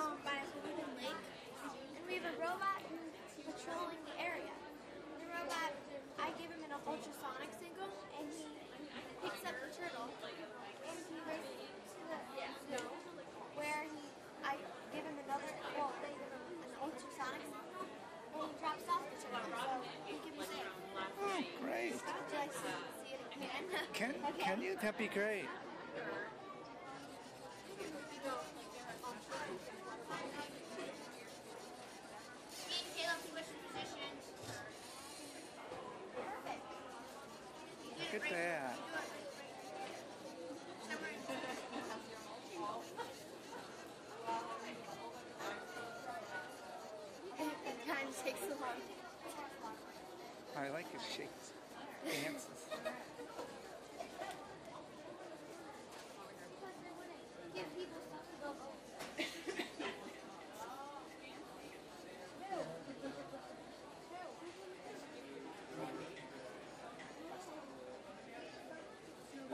um, by a polluted lake, and we have a robot who's patrolling the area. The robot, I give him an ultrasonic signal, and he picks up the turtle, and he races to the snow, where he, I give him another, well, they give him an ultrasonic signal, and he drops off the turtle, so he can be safe. Oh, great. Would you like to see it again? Can, Okay. can you? That'd be great. Look at that. It kind of takes a long. I like his shakes, dances.